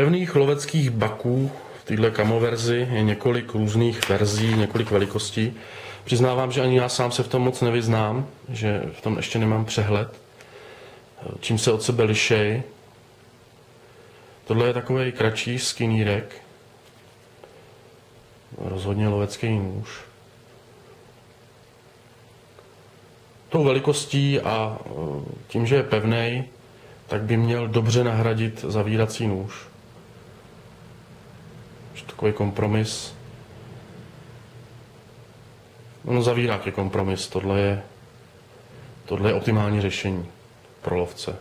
Pevných loveckých baků v této kamoverzi je několik různých verzí, několik velikostí. Přiznávám, že ani já sám se v tom moc nevyznám, že v tom ještě nemám přehled, čím se od sebe lišej. Tohle je takový kratší skinírek, rozhodně lovecký nůž. Tou velikostí a e, tím, že je pevný, tak by měl dobře nahradit zavírací nůž. Takový kompromis. No, zavírák je kompromis. Tohle je, tohle je optimální řešení pro lovce.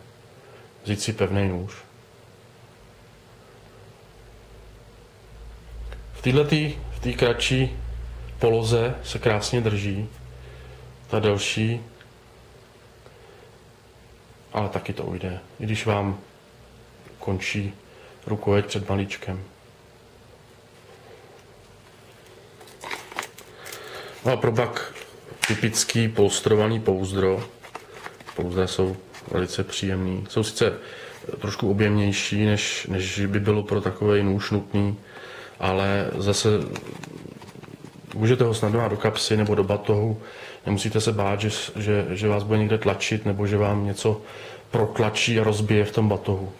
Vzít si pevný nůž. V této v té kratší poloze se krásně drží. Ta delší, ale taky to ujde, i když vám končí rukojeť před malíčkem. No a pro bak typický polstrovaný pouzdro. Pouzdra jsou velice příjemný. Jsou sice trošku objemnější, než, než by bylo pro takový nůž nutný, ale zase můžete ho snadno do kapsy nebo do batohu. Nemusíte se bát, že, že, že vás bude někde tlačit nebo že vám něco protlačí a rozbije v tom batohu.